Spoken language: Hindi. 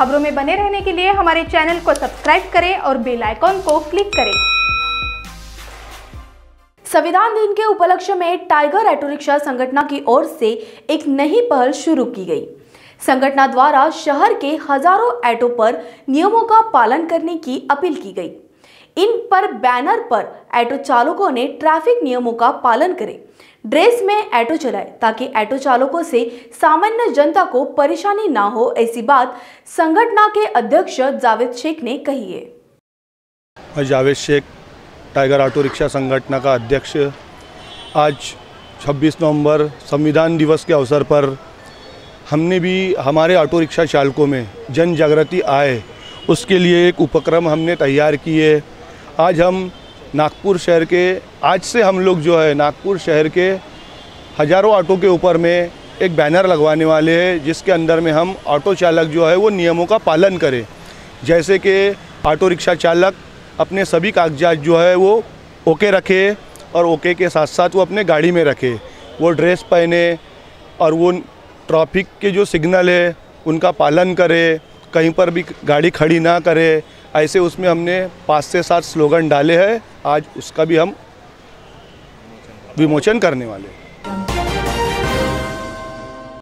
खबरों में बने रहने के लिए हमारे चैनल को सब्सक्राइब करें और बेल आइकॉन को क्लिक करें। संविधान दिन के उपलक्ष्य में टाइगर ऑटो रिक्शा संगठन की ओर से एक नई पहल शुरू की गई। संगठना द्वारा शहर के हज़ारों ऑटो पर नियमों का पालन करने की अपील की गई। इन पर बैनर पर ऑटो चालकों ने ट्रैफ़िक नियमों का पालन करें। ड्रेस में ऑटो चलाए ताकि ऑटो चालकों से सामान्य जनता को परेशानी ना हो, ऐसी बात संगठन के अध्यक्ष जावेद शेख ने कही है। मैं Javed Shaikh, tiger auto rickshaw संगठना का अध्यक्ष, आज 26 नवंबर संविधान दिवस के अवसर पर हमने भी, हमारे ऑटो रिक्शा चालकों में जन जागृति आए। उसके लिए एक उपक्रम हमने तैयार किए। आज हम नागपुर शहर के, आज से हम लोग जो है नागपुर शहर के हज़ारों ऑटो के ऊपर में एक बैनर लगवाने वाले हैं, जिसके अंदर में हम ऑटो चालक जो है वो नियमों का पालन करें। जैसे कि ऑटो रिक्शा चालक अपने सभी कागजात जो है वो ओके रखे और ओके के साथ साथ वो अपने गाड़ी में रखे। वो ड्रेस पहने और वो ट्रैफ़िक के जो सिग्नल है, उनका पालन करे। कहीं पर भी गाड़ी खड़ी ना करे। ऐसे उसमें हमने पाँच से सात स्लोगन डाले हैं। आज उसका भी हम विमोचन करने वाले हैं।